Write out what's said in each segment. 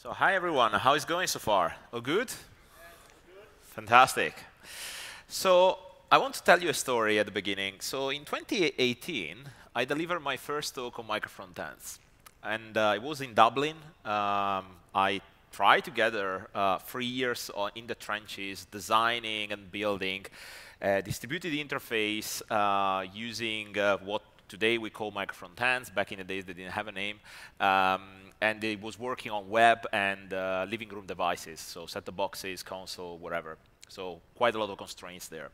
So hi everyone, how is going so far? All good? Fantastic. So I want to tell you a story at the beginning. So in 2018, I delivered my first talk on microfrontends. And uh, I was in Dublin. Um, I tried to gather uh, three years in the trenches, designing and building a distributed interface uh, using uh, what today we call microfrontends. Back in the days, they didn't have a name. Um, and it was working on web and uh, living room devices, so set-top boxes, console, whatever. So quite a lot of constraints there.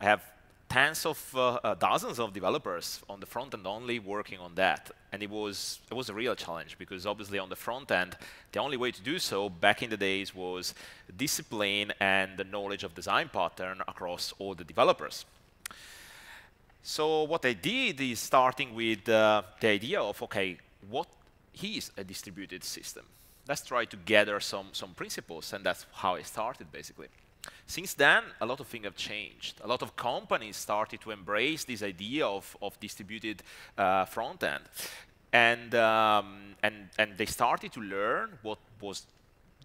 I have tens of uh, uh, dozens of developers on the front end only working on that. And it was, it was a real challenge because obviously on the front end, the only way to do so back in the days was discipline and the knowledge of design pattern across all the developers. So what I did is starting with uh, the idea of, OK, what is a distributed system? Let's try to gather some, some principles, and that's how I started, basically. Since then, a lot of things have changed. A lot of companies started to embrace this idea of, of distributed uh, front end. And, um, and, and they started to learn what was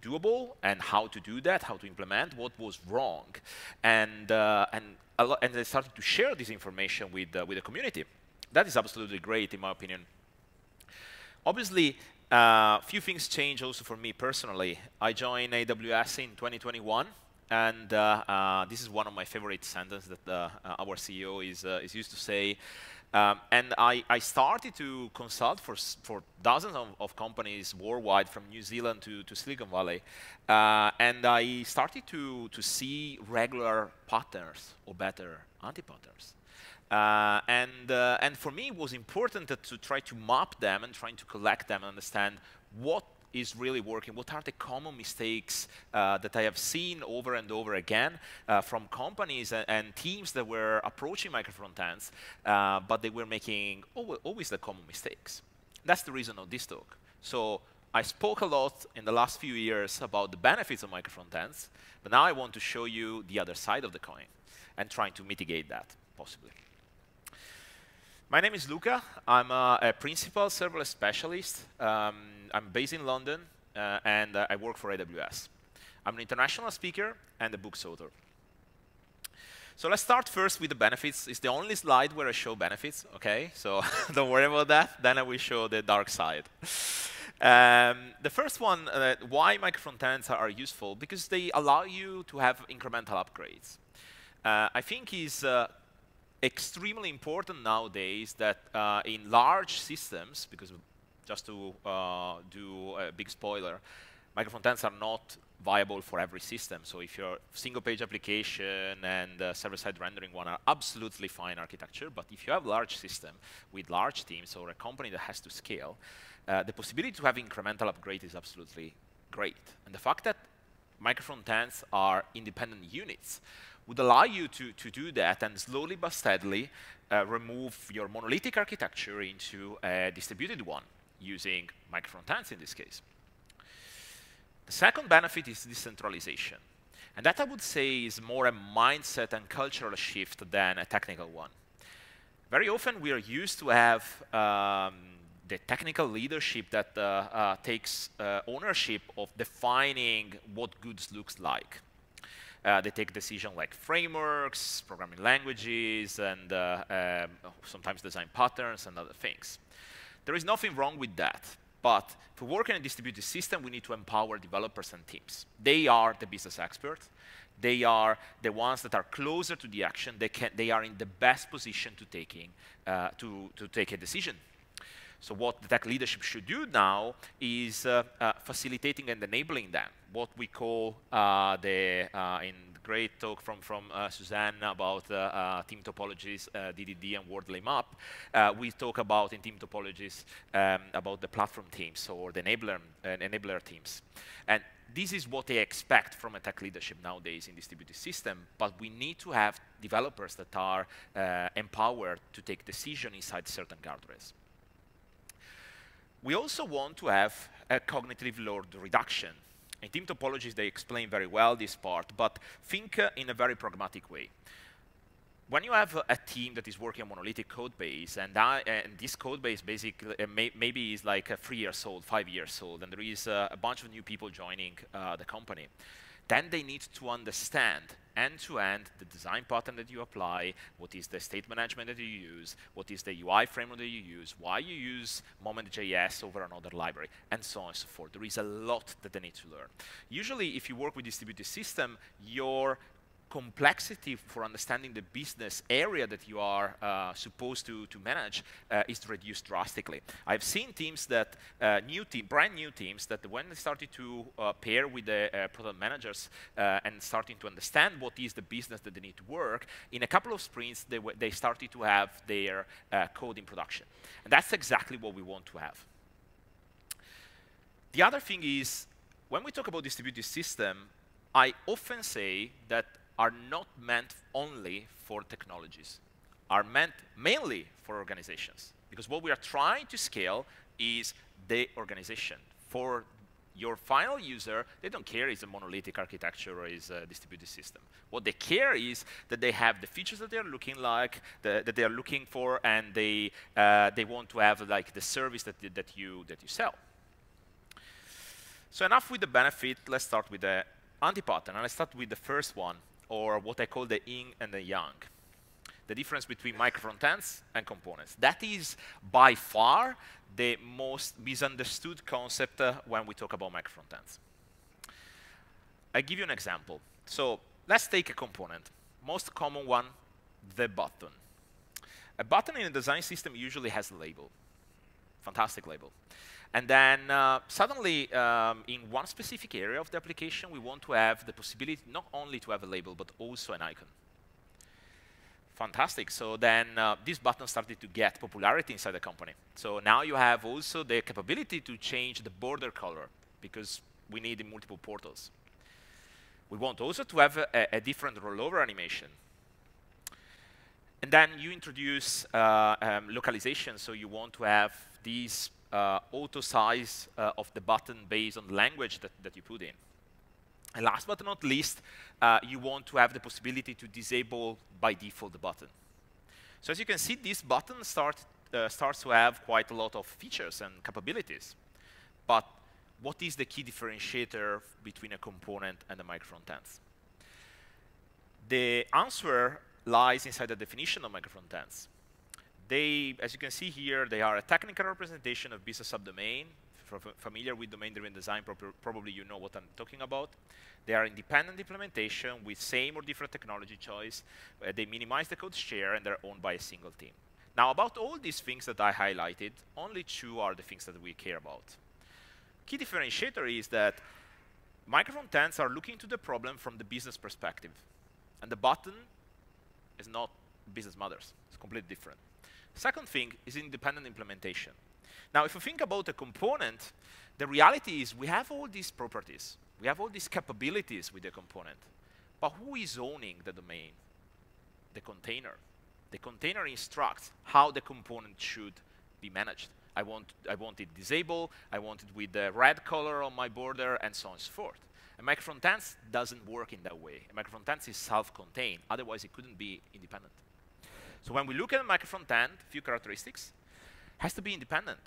doable and how to do that, how to implement, what was wrong. And, uh, and, and they started to share this information with, uh, with the community. That is absolutely great, in my opinion. Obviously, a uh, few things changed also for me personally. I joined AWS in 2021. And uh, uh, this is one of my favorite sentences that uh, our CEO is, is used to say. Um, and I, I, started to consult for, for dozens of, of, companies worldwide, from New Zealand to, to Silicon Valley. Uh, and I started to, to see regular patterns, or better, anti-patterns. Uh, and, uh, and for me, it was important to try to map them and trying to collect them and understand what is really working? What are the common mistakes uh, that I have seen over and over again uh, from companies and, and, teams that were approaching microfrontends, uh, but they were making always the common mistakes? That's the reason of this talk. So I spoke a lot in the last few years about the benefits of microfrontends, but now I want to show you the other side of the coin and trying to mitigate that, possibly. My name is Luca. I'm a, a principal serverless specialist. Um, I'm based in London, uh, and uh, I work for AWS. I'm an international speaker and a books author. So let's start first with the benefits. It's the only slide where I show benefits, OK? So don't worry about that. Then I will show the dark side. Um, the first one, uh, why microfrontends are useful, because they allow you to have incremental upgrades. Uh, I think is uh, extremely important nowadays that uh, in large systems, because just to uh, do a big spoiler, microfrontends are not viable for every system. So if your single-page application and uh, server-side rendering one are absolutely fine architecture, but if you have a large system with large teams or a company that has to scale, uh, the possibility to have incremental upgrade is absolutely great. And the fact that microfrontends are independent units would allow you to, to do that and slowly but steadily uh, remove your monolithic architecture into a distributed one using microfrontends in this case. The second benefit is decentralization. And that I would say is more a mindset and cultural shift than a technical one. Very often we are used to have um, the technical leadership that uh, uh, takes uh, ownership of defining what goods looks like. Uh, they take decisions like frameworks, programming languages, and uh, um, sometimes design patterns and other things. There is nothing wrong with that. But to work in a distributed system, we need to empower developers and teams. They are the business experts. They are the ones that are closer to the action. They, can, they are in the best position to, taking, uh, to, to take a decision. So what the tech leadership should do now is uh, uh, facilitating and enabling them, what we call uh, the, uh, in great talk from, from uh, Susanne about uh, uh, team topologies, DDD and Wardley map. we talk about in team topologies um, about the platform teams or the enabler, enabler teams. And this is what they expect from a tech leadership nowadays in distributed system, but we need to have developers that are uh, empowered to take decision inside certain guardrails. We also want to have a cognitive load reduction. In team topologies, they explain very well this part, but think uh, in a very pragmatic way. when you have a, team that is working on monolithic code base, and, that, and this code base basically uh, may, maybe is like three years old, five years old, and there is uh, a bunch of new people joining uh, the company, then they need to understand end-to-end -end the design pattern that you apply, what is the state management that you use, what is the UI framework that you use, why you use Moment.js over another library, and so on and so forth. There is a lot that they need to learn. Usually, if you work with distributed system, your complexity for understanding the business area that you are uh, supposed to, to manage uh, is reduced drastically. I've seen teams that, uh, new team, brand new teams, that when they started to uh, pair with the uh, product managers uh, and starting to understand what is the business that they need to work, in a couple of sprints, they, they started to have their code in production. And that's exactly what we want to have. The other thing is, when we talk about distributed system, I often say that are not meant only for technologies, are meant mainly for organizations. Because what we are trying to scale is the organization. For your final user, they don't care if it's a monolithic architecture or is a distributed system. What they care is that they have the features that they're looking like, the, that they are looking for, and they, uh, they want to have like the service that, that, you, that you sell. So enough with the benefit, let's start with the anti-pattern. And let's start with the first one, or what I call the yin and the yang. The difference between micro frontends and components. That is by far the most misunderstood concept uh, when we talk about micro frontends. I give you an example. So let's take a component. Most common one, the button. A button in a design system usually has a label. Fantastic label. And then uh, suddenly, um, in one specific area of the application, we want to have the possibility not only to have a label, but also an icon. Fantastic. So then uh, this button started to get popularity inside the company. So now you have also the capability to change the border color because we need multiple portals. We want also to have a, a different rollover animation. And then you introduce uh, um, localization, so you want to have these uh, auto size uh, of the button based on language that, that you put in. And last but not least, uh, you want to have the possibility to disable by default the button. So as you can see, this button start, uh, starts to have quite a lot of features and capabilities. But what is the key differentiator between a component and a micro frontend? The answer lies inside the definition of micro frontends. They, as you can see here, they are a technical representation of business subdomain. If you're familiar with domain-driven design, probably you know what I'm talking about. They are independent implementation with same or different technology choice. Uh, they minimize the code share, and they're owned by a single team. Now, about all these things that I highlighted, only two are the things that we care about. Key differentiator is that microfrontends are looking to the problem from the business perspective. And the button is not business matters. It's completely different. Second thing is independent implementation. Now, if you think about a component, the reality is we have all these properties. We have all these capabilities with the component. But who is owning the domain? The container. The container instructs how the component should be managed. I want, I want it disabled, I want it with the red color on my border, and so on and so forth. A microfrontend doesn't work in that way. A microfrontend is self-contained. Otherwise, it couldn't be independent. So when we look at a micro front-end, few characteristics, has to be independent.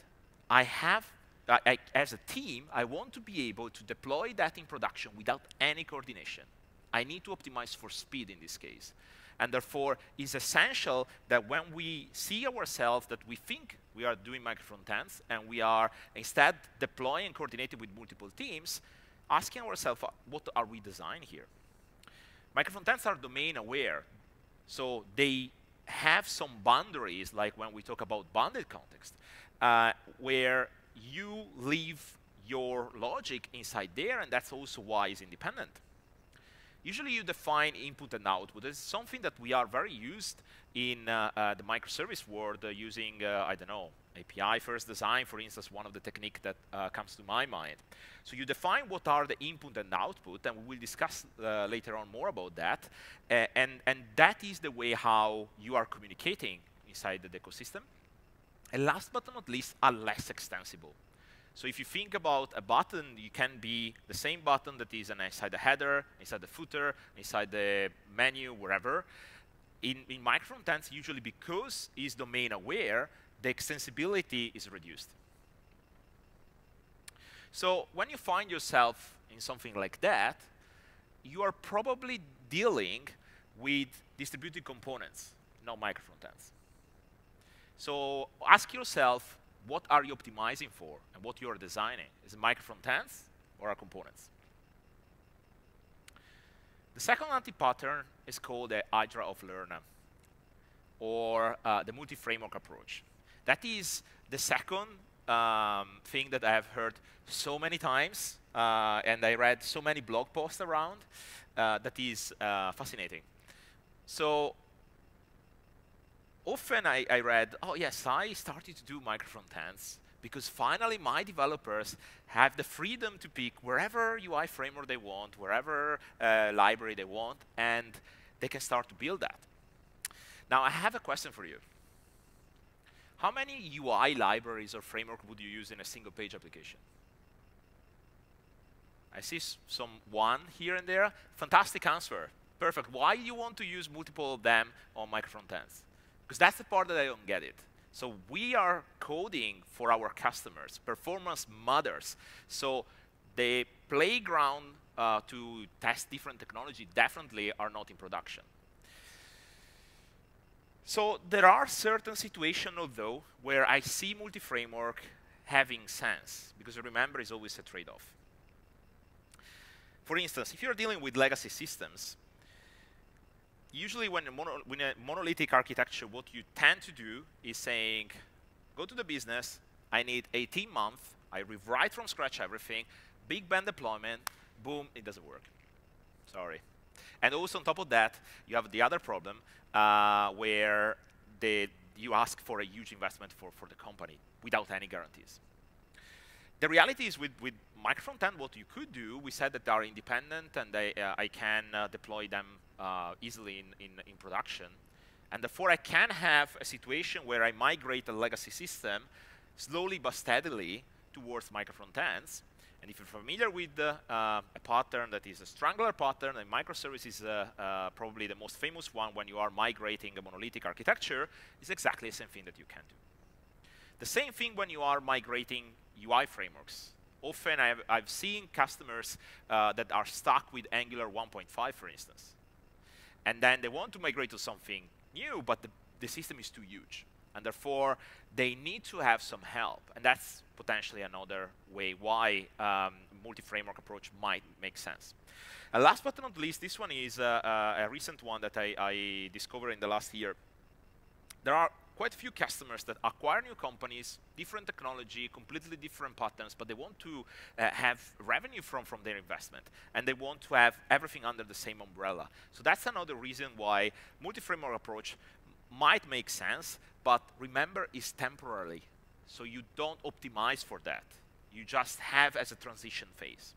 I have, I, I, as a team, I want to be able to deploy that in production without any coordination. I need to optimize for speed in this case. And therefore, it's essential that when we see ourselves that we think we are doing micro front-ends and we are instead deploying and coordinating with multiple teams, asking ourselves, uh, what are we designing here? Micro front-ends are domain aware. So they have some boundaries, like when we talk about bounded context, uh, where you leave your logic inside there, and that's also why it's independent. Usually you define input and output. It's something that we are very used in uh, uh, the microservice world uh, using, uh, I don't know, API first design, for instance, one of the technique that uh, comes to my mind. So you define what are the input and output, and we will discuss uh, later on more about that. Uh, and, and that is the way how you are communicating inside the ecosystem. And last but not least, are less extensible. So if you think about a button, you can be the same button that is inside the header, inside the footer, inside the menu, wherever in, in microfrontends, usually because it's domain aware, the extensibility is reduced. So when you find yourself in something like that, you are probably dealing with distributed components, not microfrontends. So ask yourself, what are you optimizing for and what you are designing? Is it microfrontends or are components? The second anti-pattern is called the Hydra of Lerna, or uh, the multi-framework approach. That is the second um, thing that I have heard so many times, uh, and I read so many blog posts around, uh, that is uh, fascinating. So often I, I, read, oh yes, I started to do microfrontends because finally my developers have the freedom to pick wherever UI framework they want, wherever uh, library they want, and they can start to build that. Now I have a question for you. How many UI libraries or framework would you use in a single page application? I see some one here and there. Fantastic answer. Perfect. Why do you want to use multiple of them on microfrontends? Because that's the part that I don't get it. So we are coding for our customers, performance matters. So the playground uh, to test different technology definitely are not in production. So there are certain situations, although, where I see multi-framework having sense, because remember, it's always a trade-off. For instance, if you're dealing with legacy systems, usually when a, mono, when a monolithic architecture, what you tend to do is saying, go to the business, I need 18 months, I rewrite from scratch everything, big bang deployment, boom, it doesn't work. Sorry. And also on top of that, you have the other problem uh, where the, you ask for a huge investment for, for the company without any guarantees. The reality is with, with microfrontend, what you could do, we said that they are independent and they, uh, I can uh, deploy them uh, easily in, in, in production. And therefore, I can have a situation where I migrate a legacy system slowly but steadily towards microfrontends. And if you're familiar with uh, a pattern that is a strangler pattern, and microservice is uh, uh, probably the most famous one when you are migrating a monolithic architecture, is exactly the same thing that you can do. The same thing when you are migrating UI frameworks. Often I've, I've seen customers uh, that are stuck with Angular 1.5, for instance. And then they want to migrate to something new, but the, the system is too huge. And therefore, they need to have some help. And that's potentially another way why um, multi-framework approach might make sense. And last but not least, this one is uh, uh, a recent one that I, I discovered in the last year. There are quite a few customers that acquire new companies, different technology, completely different patterns, but they want to uh, have revenue from, from their investment. And they want to have everything under the same umbrella. So that's another reason why multi-framework approach might make sense, but remember, it's temporarily. So you don't optimize for that. You just have as a transition phase.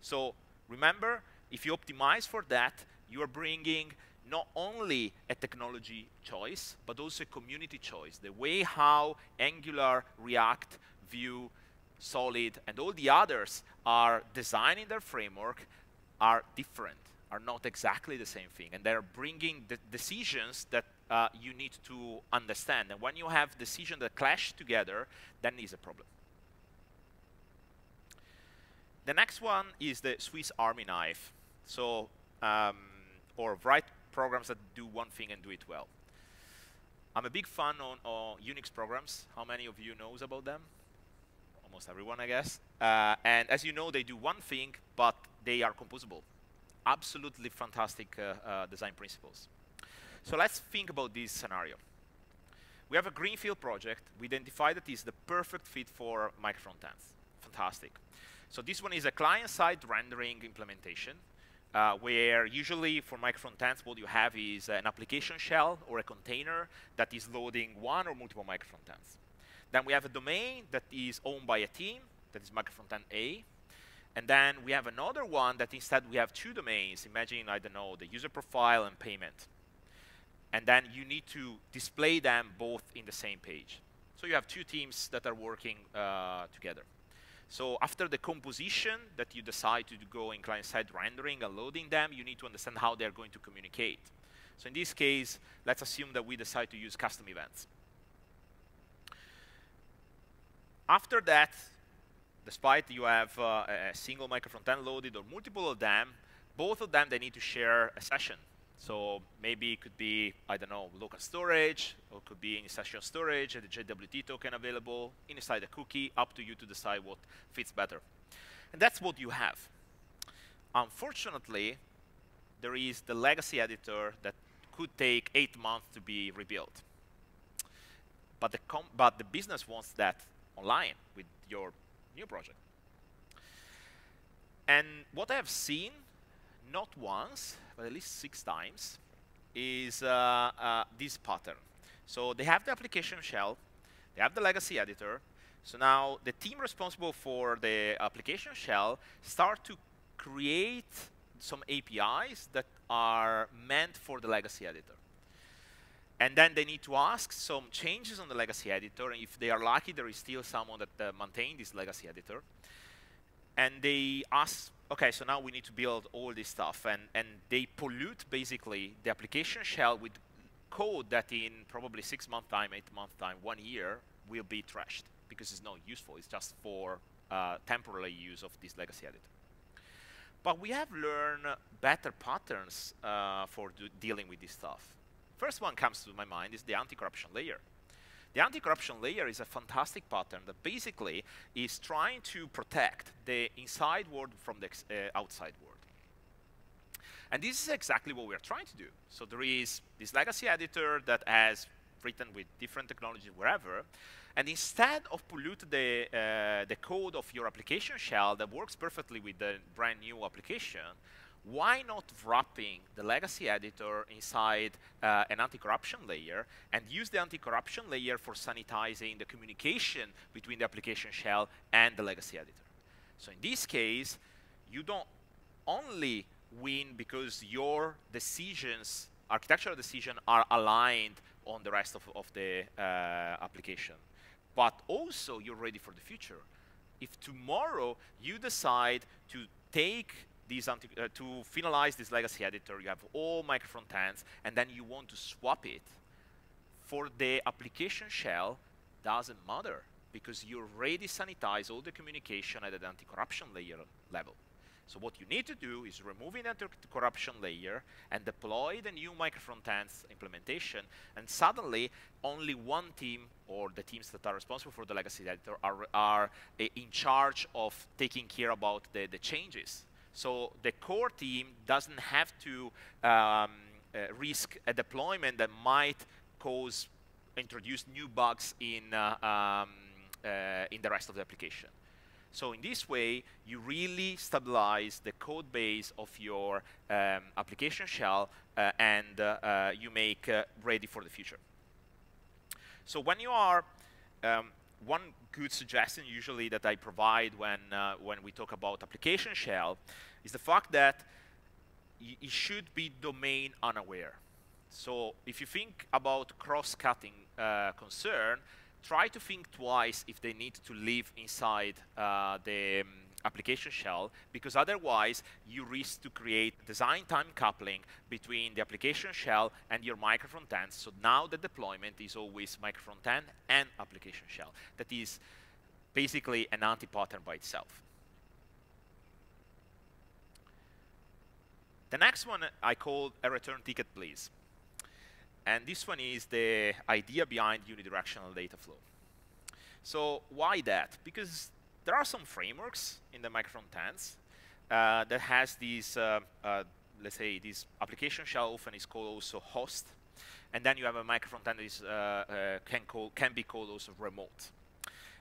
So remember, if you optimize for that, you are bringing not only a technology choice, but also a community choice. The way how Angular, React, Vue, Solid, and all the others are designing their framework are different, are not exactly the same thing. And they're bringing the decisions that uh, you need to understand. And when you have decisions that clash together, then is a problem. The next one is the Swiss Army knife. So, um, or write programs that do one thing and do it well. I'm a big fan on, on Unix programs. How many of you knows about them? Almost everyone, I guess. Uh, and as you know, they do one thing, but they are composable. Absolutely fantastic uh, uh, design principles. So let's think about this scenario. We have a greenfield project. We identified that is the perfect fit for microfrontends. Fantastic. So this one is a client-side rendering implementation uh, where usually for microfrontends what you have is an application shell or a container that is loading one or multiple microfrontends. Then we have a domain that is owned by a team, that is micro microfrontend A. And then we have another one that instead we have two domains. Imagine, I don't know, the user profile and payment. And then you need to display them both in the same page. So you have two teams that are working uh, together. So after the composition that you decide to go in client-side rendering and loading them, you need to understand how they're going to communicate. So in this case, let's assume that we decide to use custom events. After that, despite you have uh, a single micro frontend loaded or multiple of them, both of them, they need to share a session. So maybe it could be, I don't know, local storage, or could be in session storage, the JWT token available, inside a cookie, up to you to decide what fits better. And that's what you have. Unfortunately, there is the legacy editor that could take eight months to be rebuilt. But the, but the business wants that online with your new project. And what I have seen, not once, but at least six times, is uh, uh, this pattern. So they have the application shell, they have the legacy editor. So now the team responsible for the application shell start to create some APIs that are meant for the legacy editor. And then they need to ask some changes on the legacy editor. And if they are lucky, there is still someone that uh, maintains this legacy editor. And they ask, OK, so now we need to build all this stuff. And, and they pollute, basically, the application shell with code that in probably six month time, eight month time, one year, will be trashed because it's not useful. It's just for uh, temporary use of this legacy editor. But we have learned better patterns uh, for dealing with this stuff. First one comes to my mind is the anti-corruption layer. The anti-corruption layer is a fantastic pattern that basically is trying to protect the inside world from the uh, outside world. And this is exactly what we're trying to do. So there is this legacy editor that has written with different technologies wherever, and instead of pollute the, uh, the code of your application shell that works perfectly with the brand new application, why not wrapping the legacy editor inside uh, an anti-corruption layer and use the anti-corruption layer for sanitizing the communication between the application shell and the legacy editor. So in this case, you don't only win because your decisions, architectural decisions, are aligned on the rest of, of the uh, application, but also you're ready for the future. If tomorrow you decide to take uh, to finalize this legacy editor, you have all micro frontends, and then you want to swap it for the application shell, doesn't matter because you already sanitize all the communication at the anti-corruption layer level. So what you need to do is remove the anti-corruption layer and deploy the new micro frontends implementation, and suddenly only one team or the teams that are responsible for the legacy editor are, are uh, in charge of taking care about the, the changes so the core team doesn't have to um, uh, risk a deployment that might cause introduce new bugs in uh, um, uh, in the rest of the application. So in this way, you really stabilize the code base of your um, application shell uh, and uh, uh, you make ready for the future. So when you are um, one good suggestion usually that I provide when, uh, when we talk about application shell is the fact that it should be domain unaware. So if you think about cross-cutting uh, concern, try to think twice if they need to live inside uh, the um, application shell because otherwise you risk to create design time coupling between the application shell and your micro frontend. So now the deployment is always micro frontend and application shell. That is basically an anti-pattern by itself. The next one I call a return ticket, please. And this one is the idea behind unidirectional data flow. So why that? Because there are some frameworks in the micro frontends uh, that has these, uh, uh, let's say, this application shell often is called also host, and then you have a micro frontend that is, uh, uh, can, call, can be called also remote.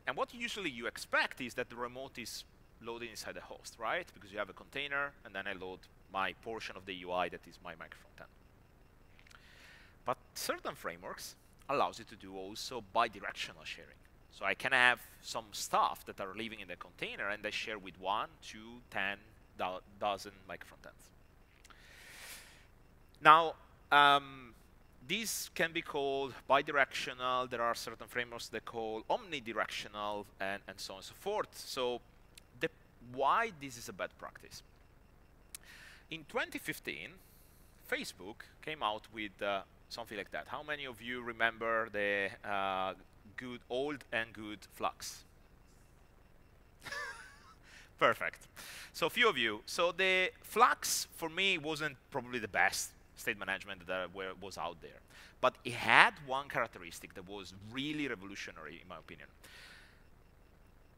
And what usually you expect is that the remote is loaded inside the host, right? Because you have a container, and then I load my portion of the UI that is my micro frontend. But certain frameworks allows you to do also bidirectional sharing. So I can have some stuff that are living in the container and they share with one, two, ten, do dozen microfrontends. Now, um, these can be called bidirectional. There are certain frameworks that call omnidirectional and, and so on and so forth. So why this is a bad practice? In 2015, Facebook came out with uh, something like that. How many of you remember the uh, good old and good Flux? Perfect. So a few of you. So the Flux, for me, wasn't probably the best state management that was out there. But it had one characteristic that was really revolutionary, in my opinion.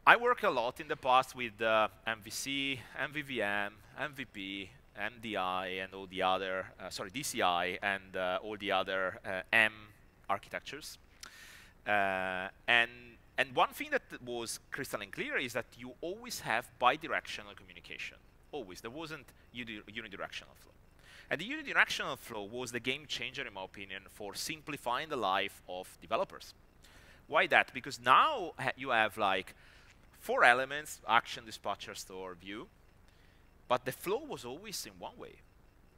I worked a lot in the past with uh, MVC, MVVM, MVP, MDI, and all the other, uh, sorry, DCI, and uh, all the other uh, M architectures. Uh, and and one thing that was crystalline clear is that you always have bidirectional communication. Always. There wasn't unidirectional flow. And the unidirectional flow was the game changer, in my opinion, for simplifying the life of developers. Why that? Because now ha you have like four elements, action, dispatcher, store, view, but the flow was always in one way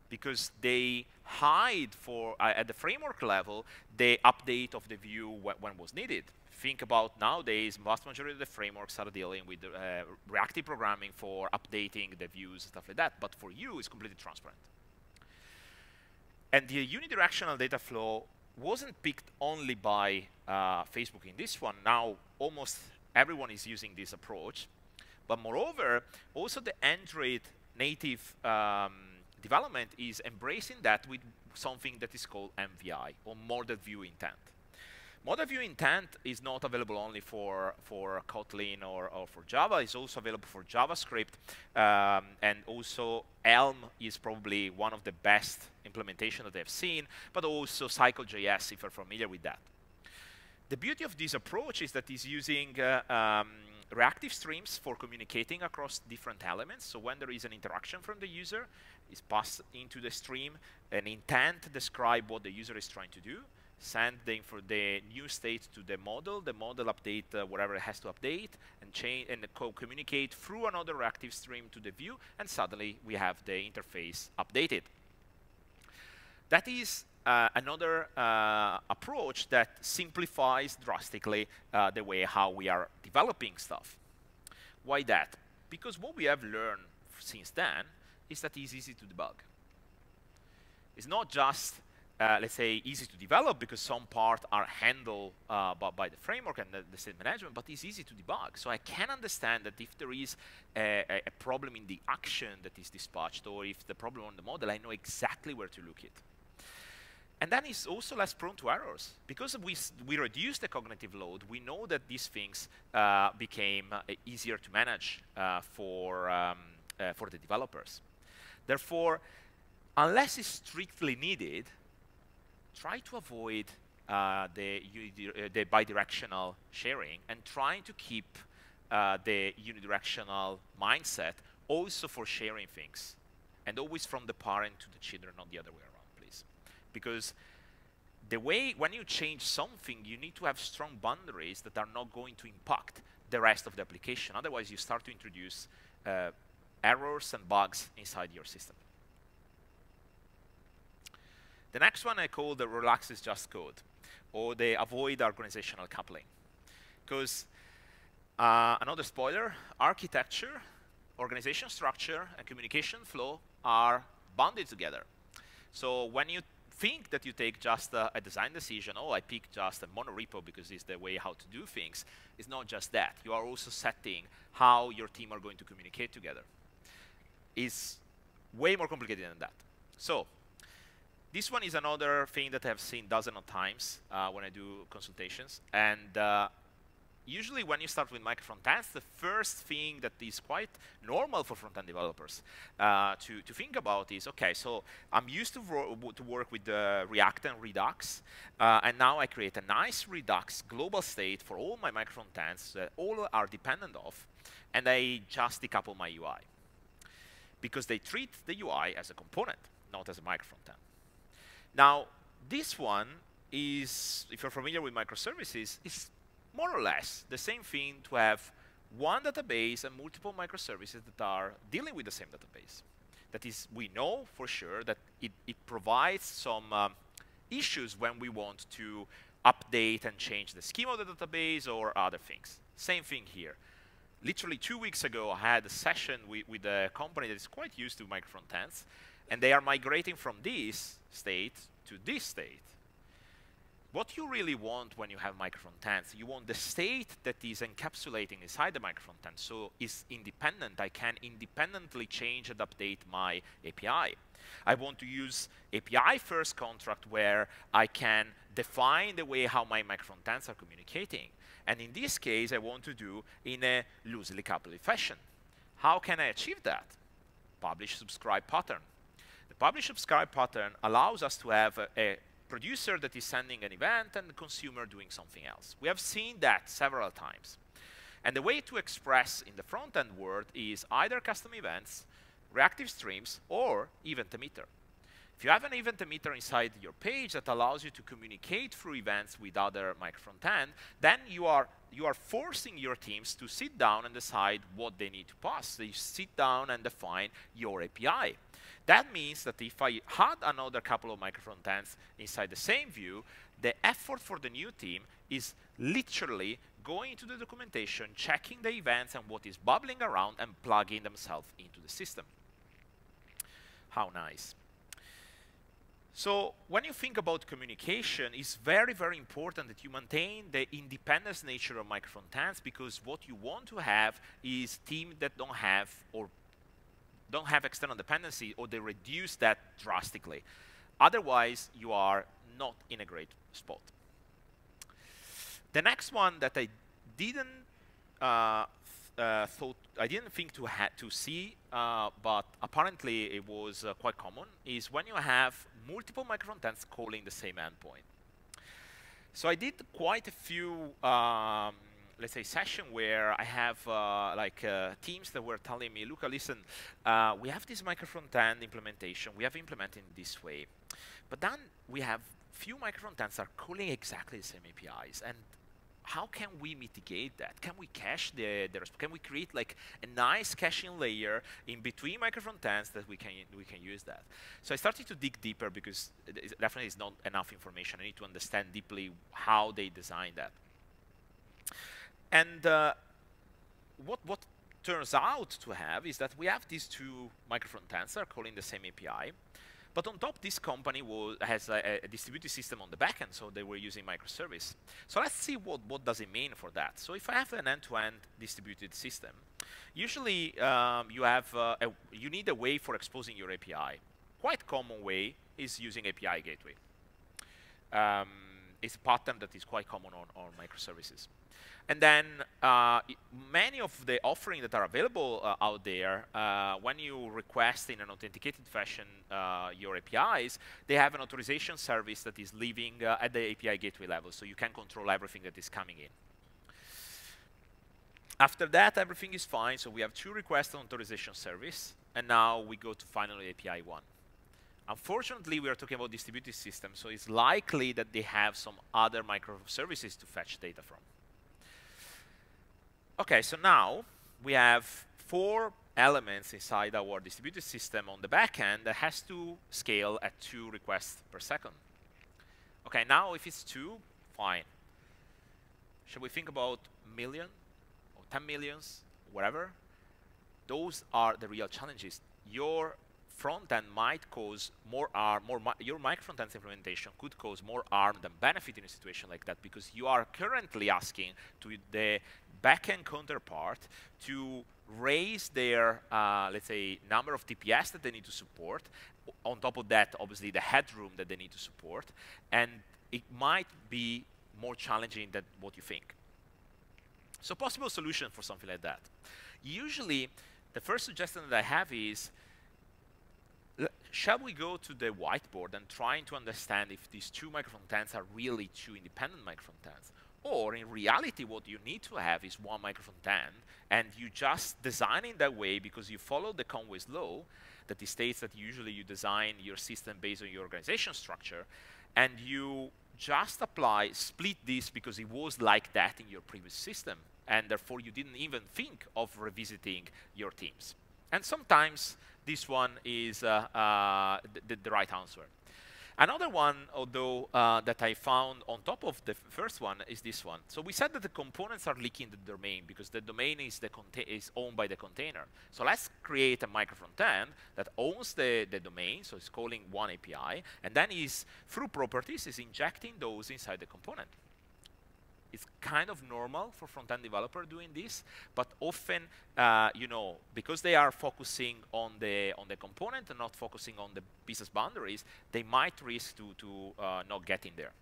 because they hide for, uh, at the framework level, the update of the view wh when was needed think about nowadays, vast majority of the frameworks are dealing with uh, reactive programming for updating the views, and stuff like that. But for you, it's completely transparent. And the unidirectional data flow wasn't picked only by uh, Facebook in this one. Now, almost everyone is using this approach. But moreover, also the Android native um, development is embracing that with something that is called MVI, or Model View Intent. Model view intent is not available only for, for Kotlin or, or for Java. It's also available for JavaScript. Um, and also Elm is probably one of the best implementation that they've seen, but also Cycle.js if you're familiar with that. The beauty of this approach is that it's using uh, um, reactive streams for communicating across different elements. So when there is an interaction from the user, it's passed into the stream, an intent describe what the user is trying to do, send the, the new state to the model, the model update uh, whatever it has to update, and change and co communicate through another reactive stream to the view, and suddenly we have the interface updated. That is uh, another uh, approach that simplifies drastically uh, the way how we are developing stuff. Why that? Because what we have learned since then is that it's easy to debug. It's not just uh, let's say, easy to develop because some parts are handled uh, by, by, the framework and the, the, state management, but it's easy to debug. So I can understand that if there is a, a, problem in the action that is dispatched or if the problem on the model, I know exactly where to look it. And then it's also less prone to errors. Because we, we reduce the cognitive load, we know that these things uh, became uh, easier to manage uh, for, um, uh, for the developers. Therefore, unless it's strictly needed, try to avoid uh, the, uh, the bidirectional sharing and trying to keep uh, the unidirectional mindset also for sharing things. And always from the parent to the children, not the other way around, please. Because the way, when you change something, you need to have strong boundaries that are not going to impact the rest of the application. Otherwise, you start to introduce uh, errors and bugs inside your system. The next one I call the relax is just code, or the avoid organizational coupling. Because uh, another spoiler, architecture, organization structure, and communication flow are bonded together. So when you think that you take just a, a, design decision, oh, I pick just a monorepo because it's the way how to do things, it's not just that. You are also setting how your team are going to communicate together. It's way more complicated than that. So this one is another thing that I've seen dozens of times uh, when I do consultations. And uh, usually when you start with micro frontends, the first thing that is quite normal for front-end developers uh, to, to think about is, okay, so I'm used to, to work with React and Redux, uh, and now I create a nice Redux global state for all my micro frontends that all are dependent of, and I just decouple my UI. Because they treat the UI as a component, not as a micro frontend. Now, this one is, if you're familiar with microservices, is more or less the same thing to have one database and multiple microservices that are dealing with the same database. That is, we know for sure that it, it provides some um, issues when we want to update and change the schema of the database or other things. Same thing here. Literally two weeks ago, I had a session with, with a company that is quite used to micro frontends, and they are migrating from this state to this state. What you really want when you have microfrontends, you want the state that is encapsulating inside the microfrontend, so is independent. I can independently change and update my API. I want to use API first contract where I can define the way how my microfrontends are communicating. And in this case, I want to do in a loosely coupled fashion. How can I achieve that? Publish subscribe pattern. The publish subscribe pattern allows us to have a, a producer that is sending an event and the consumer doing something else. We have seen that several times. And the way to express in the front-end world is either custom events, reactive streams, or event emitter. If you have an event emitter inside your page that allows you to communicate through events with other microfrontend, then you are you are forcing your teams to sit down and decide what they need to pass. They sit down and define your API. That means that if I had another couple of microfrontends inside the same view, the effort for the new team is literally going to the documentation, checking the events and what is bubbling around and plugging themselves into the system. How nice. So when you think about communication, it's very, very important that you maintain the independence nature of microfrontends because what you want to have is teams that don't have or don't have external dependency or they reduce that drastically. Otherwise, you are not in a great spot. The next one that I didn't uh, uh, thought I didn't think to to see, uh, but apparently it was uh, quite common, is when you have multiple microfrontends calling the same endpoint. So I did quite a few um, let's say session where I have uh, like uh, teams that were telling me, Luca, listen, uh, we have this microfrontend implementation, we have implemented this way, but then we have few microfrontends are calling exactly the same APIs, and how can we mitigate that? Can we cache the, the can we create like a nice caching layer in between microfrontends that we can we can use that? So I started to dig deeper because it definitely is not enough information. I need to understand deeply how they design that. And uh, what, what turns out to have is that we have these two microfrontends are calling the same API. But on top, this company has a, a, distributed system on the backend, so they were using microservice. So let's see what, what does it mean for that. So if I have an end-to-end -end distributed system, usually um, you have uh, a, you need a way for exposing your API. Quite common way is using API gateway. Um, it's a pattern that is quite common on, on microservices. And then uh, many of the offerings that are available uh, out there, uh, when you request in an authenticated fashion uh, your APIs, they have an authorization service that is living uh, at the API gateway level, so you can control everything that is coming in. After that, everything is fine, so we have two requests on authorization service, and now we go to finally API 1. Unfortunately, we are talking about distributed systems, so it's likely that they have some other microservices to fetch data from. Okay, so now we have four elements inside our distributed system on the back end that has to scale at two requests per second. Okay, now if it's two, fine. Should we think about million or 10 millions, whatever? Those are the real challenges. Your front end might cause more harm, more mi your micro front end implementation could cause more harm than benefit in a situation like that because you are currently asking to the backend counterpart to raise their, uh, let's say, number of TPS that they need to support. On top of that, obviously, the headroom that they need to support. And it might be more challenging than what you think. So possible solution for something like that. Usually, the first suggestion that I have is shall we go to the whiteboard and trying to understand if these two microfrontends are really two independent microfrontends? Or in reality, what you need to have is one microfrontend, and you just design in that way because you follow the Conway's law that states that usually you design your system based on your organization structure, and you just apply, split this because it was like that in your previous system, and therefore you didn't even think of revisiting your teams. And sometimes this one is uh, uh, the, the, right answer. Another one, although, uh, that I found on top of the first one is this one. So we said that the components are leaking the domain because the domain is, the is owned by the container. So let's create a micro frontend that owns the, the domain, so it's calling one API, and then is, through properties, is injecting those inside the component it's kind of normal for front-end developer doing this, but often, uh, you know, because they are focusing on the on the component and not focusing on the business boundaries, they might risk to to uh, not get in there.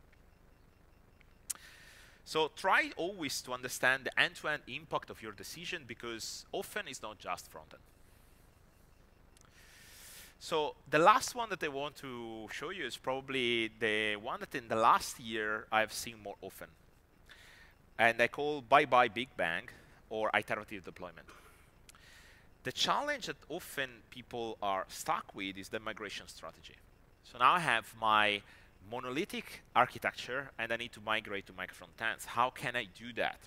So try always to understand the end-to-end -end impact of your decision because often it's not just front-end. So the last one that I want to show you is probably the one that in the last year I've seen more often and I call bye-bye Big Bang or iterative deployment. The challenge that often people are stuck with is the migration strategy. So now I have my monolithic architecture and I need to migrate to microfrontends. How can I do that?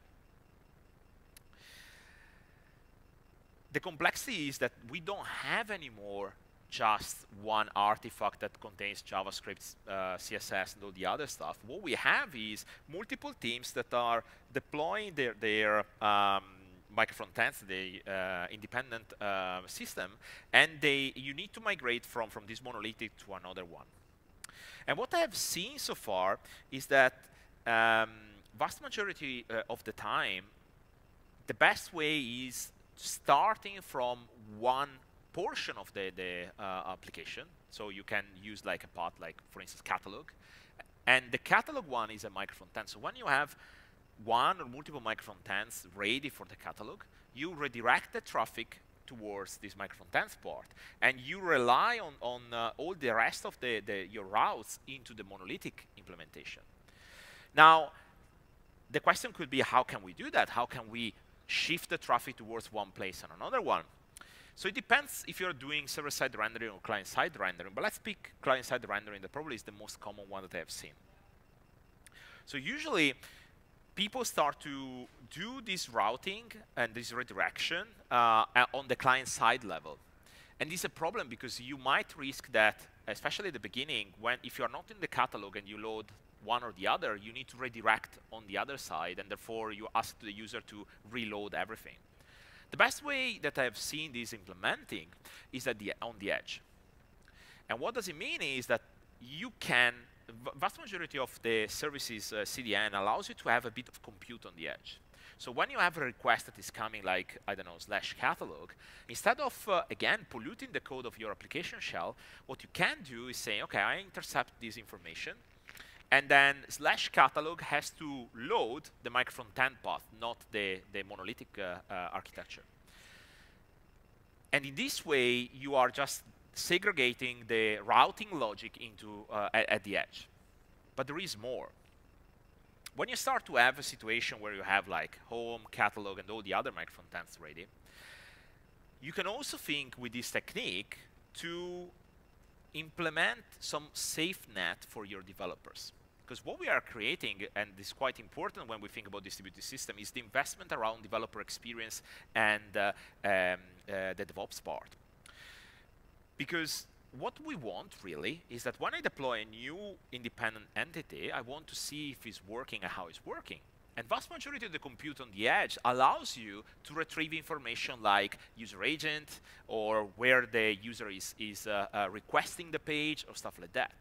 The complexity is that we don't have anymore just one artifact that contains JavaScript, uh, CSS, and all the other stuff. What we have is multiple teams that are deploying their, their um, microfrontends, the uh, independent uh, system, and they you need to migrate from, from this monolithic to another one. And what I have seen so far is that um, vast majority uh, of the time, the best way is starting from one portion of the, the uh, application. So you can use like a part, like for instance, catalog. And the catalog one is a microfrontend. So when you have one or multiple microfrontends ready for the catalog, you redirect the traffic towards this microfrontends part. And you rely on, on uh, all the rest of the, the, your routes into the monolithic implementation. Now, the question could be, how can we do that? How can we shift the traffic towards one place and another one? So it depends if you're doing server-side rendering or client-side rendering, but let's pick client-side rendering. That probably is the most common one that I have seen. So usually, people start to do this routing and this redirection uh, on the client-side level. And this is a problem because you might risk that, especially at the beginning, when if you're not in the catalog and you load one or the other, you need to redirect on the other side, and therefore you ask the user to reload everything. The best way that I've seen this implementing is the, on the edge. And what does it mean is that you can, vast majority of the services uh, CDN allows you to have a bit of compute on the edge. So when you have a request that is coming like, I don't know, slash catalog, instead of, uh, again, polluting the code of your application shell, what you can do is say, okay, I intercept this information, and then slash catalog has to load the microfrontend path, not the, the monolithic uh, uh, architecture. And in this way, you are just segregating the routing logic into uh, at, at, the edge. But there is more. When you start to have a situation where you have like home, catalog, and all the other microfrontends ready, you can also think with this technique to implement some safe net for your developers. Because what we are creating, and is quite important when we think about distributed system, is the investment around developer experience and uh, um, uh, the DevOps part. Because what we want really is that when I deploy a new independent entity, I want to see if it's working and how it's working. And vast majority of the compute on the edge allows you to retrieve information like user agent or where the user is, is uh, uh, requesting the page or stuff like that.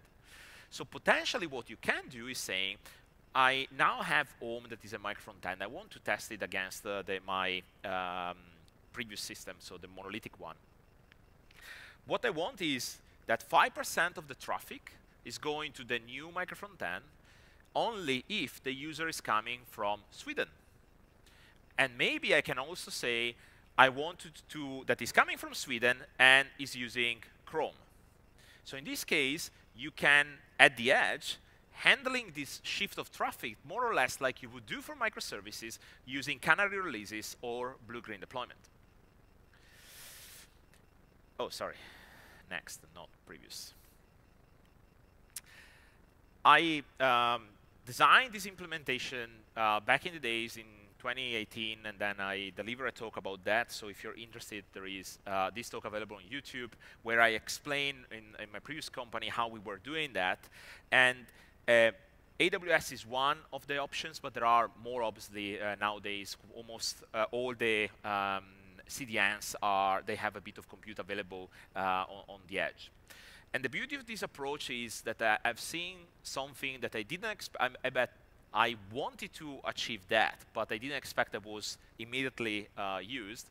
So potentially what you can do is saying, I now have Home that is a microfrontend. I want to test it against uh, the, my um, previous system, so the monolithic one. What I want is that 5% of the traffic is going to the new microfrontend only if the user is coming from Sweden. And maybe I can also say I want to, to that is coming from Sweden and is using Chrome. So in this case, you can, at the edge, handling this shift of traffic more or less like you would do for microservices using canary releases or blue-green deployment. Oh, sorry. Next, not previous. I um, designed this implementation uh, back in the days in 2018, and then I deliver a talk about that. So if you're interested, there is uh, this talk available on YouTube where I explain in, in, my previous company how we were doing that. And uh, AWS is one of the options, but there are more obviously uh, nowadays. Almost uh, all the um, CDNs are they have a bit of compute available uh, on, on, the edge. And the beauty of this approach is that uh, I've seen something that I didn't expect. I I wanted to achieve that, but I didn't expect that was immediately uh, used.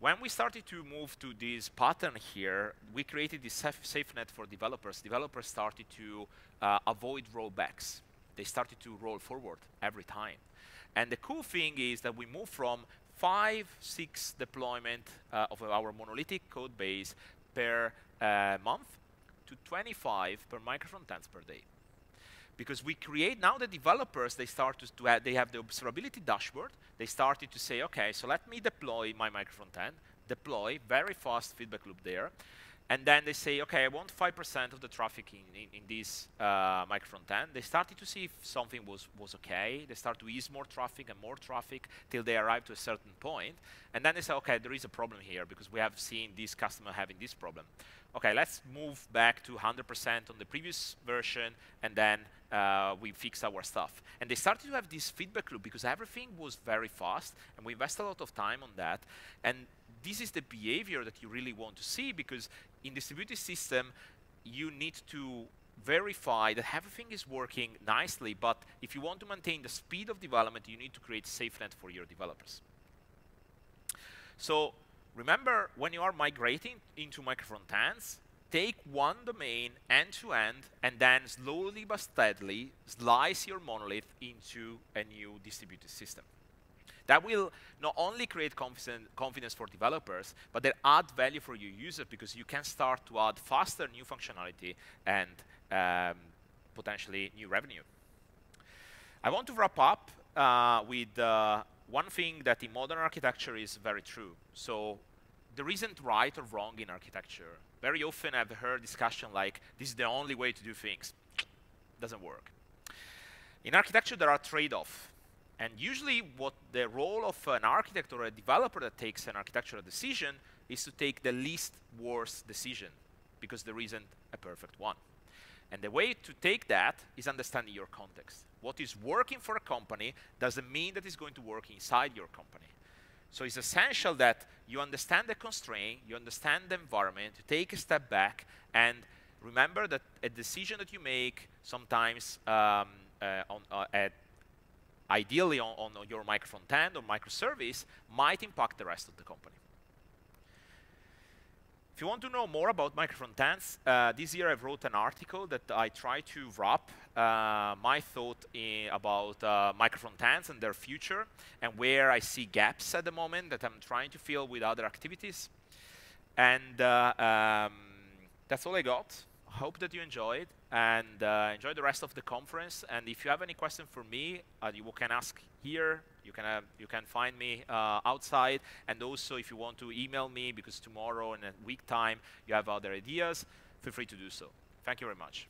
When we started to move to this pattern here, we created this safe, safe net for developers. Developers started to uh, avoid rollbacks. They started to roll forward every time. And the cool thing is that we moved from five, six deployment uh, of our monolithic code base per uh, month to 25 per microfrontends per day because we create now the developers they start to, to add, they have the observability dashboard. They started to say okay so let me deploy my microfrontend deploy very fast feedback loop there. And then they say okay I want 5% of the traffic in, in, in this uh, microfrontend they started to see if something was was okay. They start to ease more traffic and more traffic till they arrive to a certain point. And then they say okay there is a problem here because we have seen this customer having this problem. Okay let's move back to 100% on the previous version and then uh, we fixed our stuff. And they started to have this feedback loop because everything was very fast, and we invest a lot of time on that. And this is the behavior that you really want to see because in distributed system, you need to verify that everything is working nicely, but if you want to maintain the speed of development, you need to create SafeNet for your developers. So remember, when you are migrating into microfrontends, take one domain end to end and then slowly but steadily slice your monolith into a new distributed system. That will not only create confidence for developers, but they add value for your users because you can start to add faster new functionality and um, potentially new revenue. I want to wrap up uh, with uh, one thing that in modern architecture is very true. So there isn't right or wrong in architecture. Very often I've heard discussion like, this is the only way to do things. Doesn't work. In architecture, there are trade-offs. And usually what the role of an architect or a developer that takes an architectural decision is to take the least worst decision because there isn't a perfect one. And the way to take that is understanding your context. What is working for a company doesn't mean that it's going to work inside your company. So it's essential that you understand the constraint, you understand the environment, you take a step back, and remember that a decision that you make sometimes um, uh, on, uh, at ideally on, on your microfrontend or microservice might impact the rest of the company. If you want to know more about microfrontends, uh, this year I've wrote an article that I try to wrap uh, my thought about uh, microfrontends and their future and where I see gaps at the moment that I'm trying to fill with other activities. And uh, um, that's all I got. Hope that you enjoyed and uh, enjoy the rest of the conference. And if you have any question for me, uh, you can ask here you can, uh, you can find me uh, outside. And also, if you want to email me, because tomorrow in a week time you have other ideas, feel free to do so. Thank you very much.